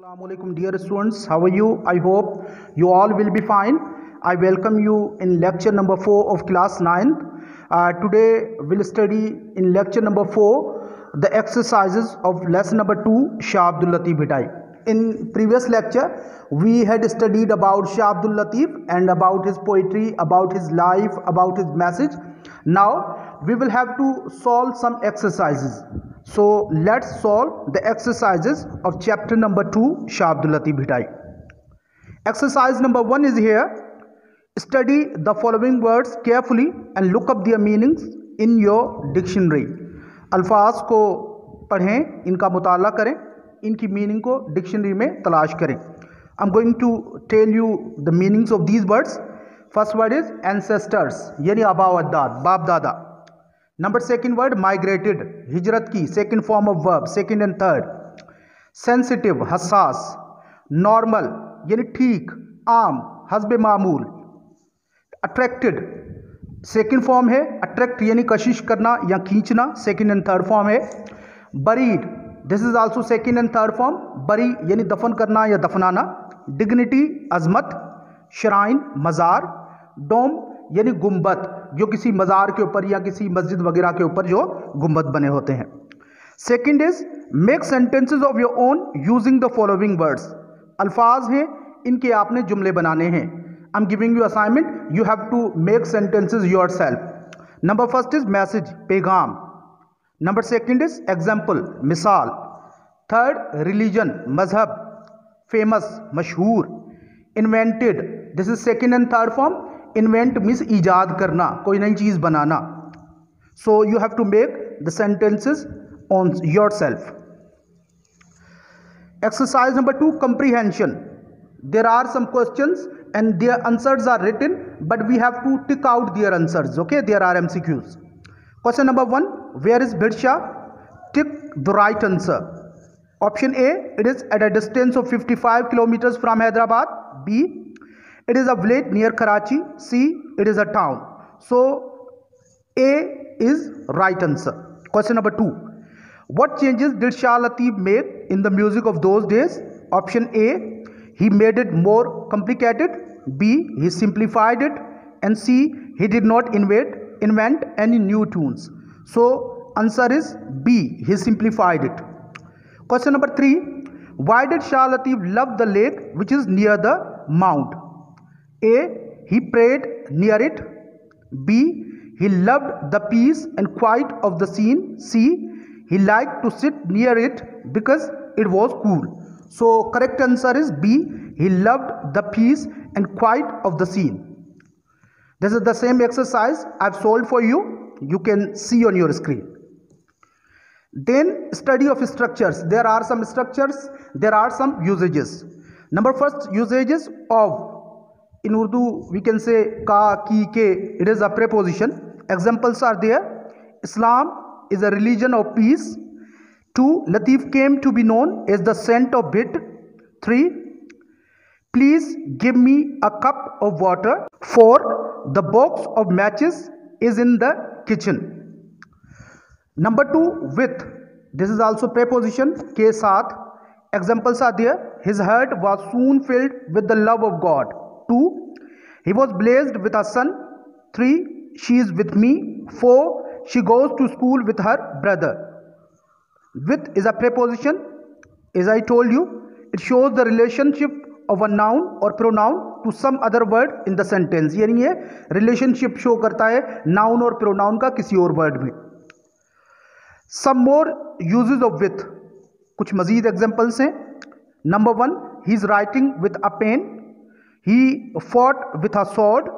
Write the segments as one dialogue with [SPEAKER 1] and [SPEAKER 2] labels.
[SPEAKER 1] Assalamualaikum dear students how are you I hope you all will be fine I welcome you in lecture number 4 of class 9 uh, today we'll study in lecture number 4 the exercises of lesson number 2 Shah Abdul Latif Bhittai in previous lecture we had studied about Shah Abdul Latif and about his poetry about his life about his message now we will have to solve some exercises so let's solve the exercises of chapter number two Shah Abdul Latif Bhittai exercise number one is here study the following words carefully and look up their meanings in your dictionary अल्फाज को पढ़ें इनका मुताल करें इनकी meaning को dictionary में तलाश करें I am going to tell you the meanings of these words first word is ancestors यानी अबाव अद्दाद बाप दादा नंबर सेकंड वर्ड माइग्रेटेड हिजरत की second form of verb second and third sensitive हसास normal यानी ठीक आम हसब मामूल अट्रैक्टेड सेकंड फॉर्म है अट्रैक्ट यानी कशिश करना या खींचना सेकंड एंड थर्ड फॉर्म है buried this is also second and third form bury यानी दफन करना या दफनाना डिग्निटी अजमत श्राइन मज़ार डोम यानी गुम्बद जो किसी मज़ार के ऊपर या किसी मस्जिद वगैरह के ऊपर जो गुम्बद बने होते हैं second is make sentences of your own using the following words अल्फाज हैं इनके आपने जुमले बनाने हैं I am giving you assignment you have to make sentences yourself number first is message पैगाम नंबर सेकेंड इज एग्जाम्पल मिसाल थर्ड रिलीजन मजहब फेमस मशहूर invented this is second and third form invent miss ईजाद करना कोई नई चीज़ बनाना so you have to make the sentences on yourself exercise number two comprehension there are some question and their answers are written but we have to tick out their answers okay there are M C Qs question number one where is Bhitshah tick the right answer option A it is at a distance of fifty five kilometers from Hyderabad B It is a village near Karachi. C. It is a town. So A is right answer. Question number 2. What changes did Shah Latif make in the music of those days? Option A. He made it more complicated. B. He simplified it. And C. He did not invent, invent any new tunes. So answer is B. He simplified it. Question number 3. Why did Shah Latif love the lake which is near the mount? A. He prayed near it. B. He loved the peace and quiet of the scene. C. He liked to sit near it because it was cool. So correct answer is B. He loved the peace and quiet of the scene. This is the same exercise I've solved for you. You can see on your screen. Then study of structures. There are some structures. There are some usages. Number first usages of in Urdu we can say ka, ki, ke. It is a preposition. Examples are there. Islam is a religion of peace. 2. Latif came to be known as the saint of bit. 3. Please give me a cup of water. 4. The box of matches is in the kitchen. Number 2. With. This is also preposition. Ke saath. Examples are there. His heart was soon filled with the love of God. Two he was blessed with a son three she is with me four she goes to school with her brother with is a preposition is I told you it shows the relationship of a noun और pronoun to some other word in the sentence यानी ये relationship show करता है noun और pronoun का किसी और word में some more usages of with कुछ मजीद एग्जाम्पल्स हैं number one he is writing with a pen He fought with a sword.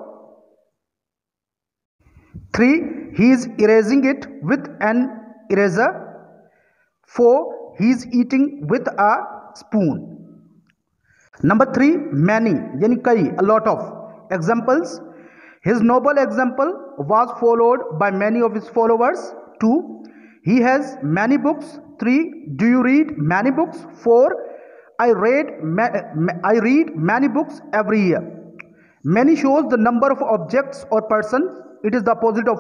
[SPEAKER 1] 3. He is erasing it with an eraser. 4. He is eating with a spoon. Number 3. Many, yani kai, a lot of examples. His noble example was followed by many of his followers. 2. He has many books. 3. Do you read many books? 4 I read I read many books every year many shows the number of objects और person it is the opposite of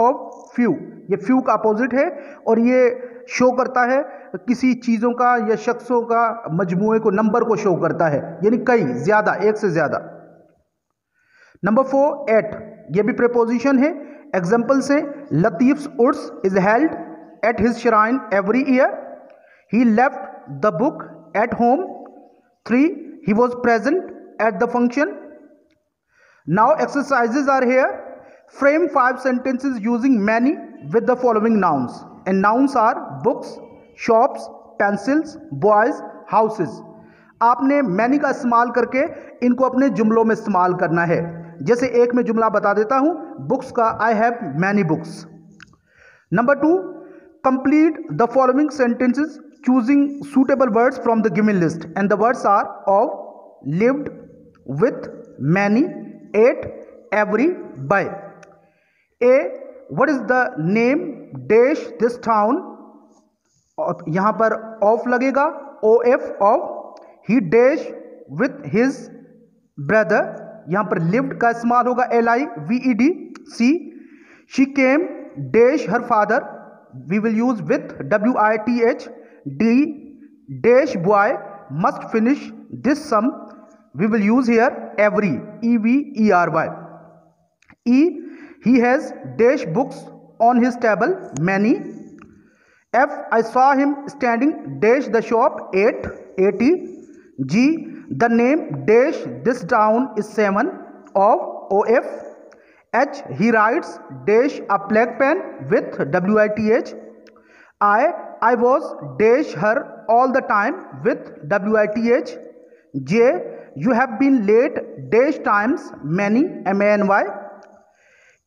[SPEAKER 1] of few ये few का opposite है और ये show करता है किसी चीज़ों का या शख्सों का मजमू को नंबर को शो करता है यानी कई ज़्यादा एक से ज़्यादा नंबर फोर एट ये भी प्रपोजिशन है एग्जाम्पल्स हैं लतीफ़ उर्स is held at his shrine every year he left the book at home three he was present at the function now exercises are here frame five sentences using many with the following nouns and nouns are books shops pencils boys houses आपने many का इस्तेमाल करके इनको अपने जुमलों में इस्तेमाल करना है जैसे एक में जुमला बता देता हूं बुक्स का I have many books number two complete the following sentences choosing suitable words from the given list and the words are of lived with many ate every by a what is the name dash this town यहां पर of लगेगा O F of he dash with his brother यहां पर lived का इस्तेमाल होगा L I V E D C she came dash her father we will use with W I T H D dash boy must finish this sum. We will use here every, EVERY. E, he has dash books on his table, many. F, I saw him standing dash the shop, 80. G, the name dash this town is 7 of OF. H, he writes dash a black pen with WITH. I, I was dash her all the time with WITH. J. You have been late dash times many MANY.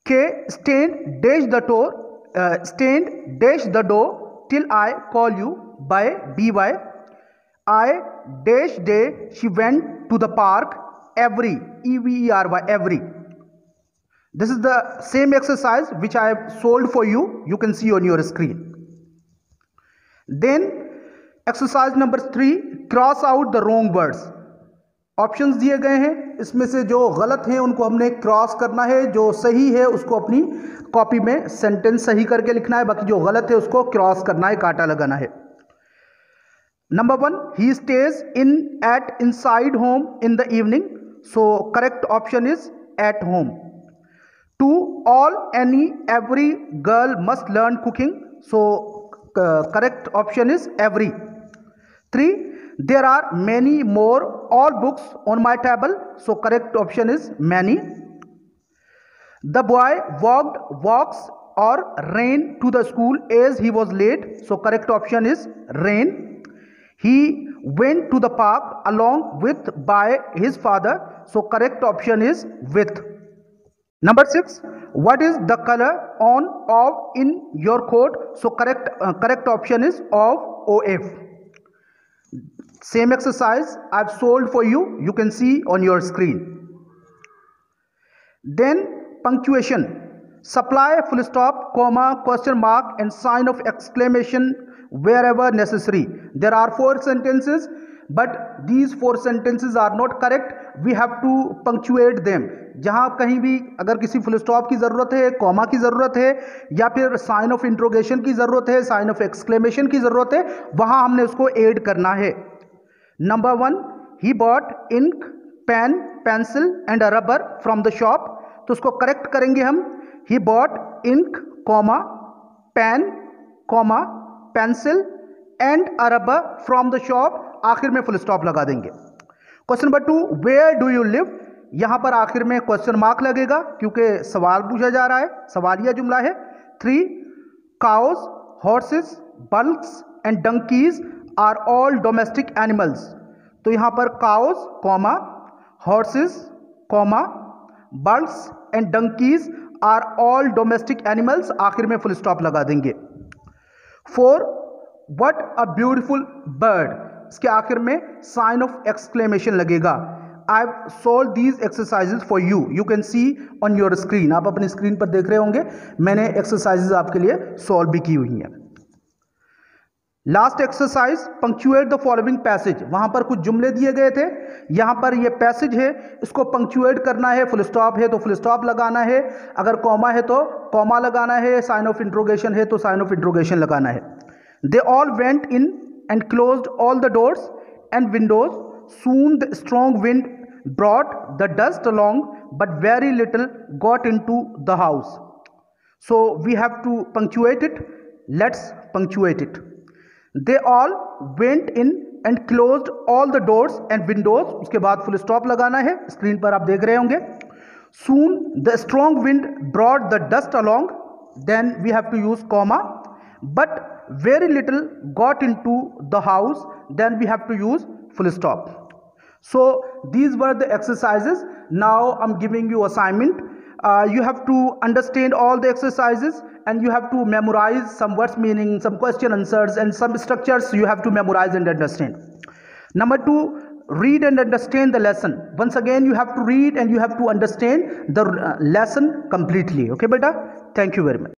[SPEAKER 1] K. Stand dash the door, uh, stand dash the door till I call you by BY. I dash day she went to the park every EVERY every. This is the same exercise which I have sold for you. You can see on your screen. Then exercise number three cross out the wrong words options दिए गए हैं इसमें से जो गलत हैं उनको हमने क्रॉस करना है जो सही है उसको अपनी कॉपी में सेंटेंस सही करके लिखना है बाकी जो गलत है उसको क्रॉस करना है काटा लगाना है number one he stays in at inside home in the evening so correct option is at home two all any every girl must learn cooking so Uh, correct option is every. 3. There are many more all books on my table. So correct option is many. The boy walked, walks or ran to the school as he was late. So correct option is ran. He went to the park along with by his father. So correct option is with. Number 6 what is the color on of, in your code so correct uh, correct option is of of same exercise i've solved for you you can see on your screen then punctuation supply full stop comma question mark and sign of exclamation wherever necessary there are four sentences but these four sentences are not correct we have to punctuate them जहाँ कहीं भी अगर किसी full stop की ज़रूरत है comma की ज़रूरत है या फिर साइन ऑफ इंट्रोगेशन की ज़रूरत है साइन ऑफ एक्सक्लेमेशन की ज़रूरत है वहाँ हमने उसको एड करना है number one he bought ink pen pencil and rubber from the shop तो उसको करेक्ट करेंगे हम he bought ink comma pen comma pencil and a rubber from the shop आखिर में फुल स्टॉप लगा देंगे question number two where do you live यहां पर आखिर में क्वेश्चन मार्क लगेगा क्योंकि सवाल पूछा जा रहा है सवाल यह जुमला है three cows horses bulls and donkeys are all domestic animals तो यहां पर cows comma horses comma bulls and donkeys are all domestic animals आखिर में फुल स्टॉप लगा देंगे four what a beautiful bird इसके आखिर में साइन ऑफ एक्सक्लेमेशन लगेगा I solve these exercises for you you can see on your screen आप अपनी स्क्रीन पर देख रहे होंगे मैंने एक्सरसाइजेज आपके लिए सॉल्व भी की हुई हैं last exercise punctuate the following passage वहां पर कुछ जुमले दिए गए थे यहां पर ये पैसेज है इसको पंक्चुएट करना है फुल स्टॉप है तो फुल स्टॉप लगाना है अगर कॉमा है तो कॉमा लगाना है साइन ऑफ इंट्रोगेशन है तो साइन ऑफ इंट्रोगेशन लगाना है they all went in and closed all the doors and windows. Soon the strong wind brought the dust along, but very little got into the house. So we have to punctuate it. Let's punctuate it. They all went in and close all the doors and windows उसके बाद full stop लगाना है screen पर आप देख रहे होंगे soon the strong wind brought the dust along then we have to use comma but very little got into the house then we have to use full stop so these were the exercises now i'm giving you assignment uh, you have to understand all the exercises and you have to memorize some words meaning some question answers and some structures you have to memorize and understand number two read and understand the lesson once again you have to read and you have to understand the uh, lesson completely okay beta thank you very much